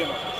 проблема.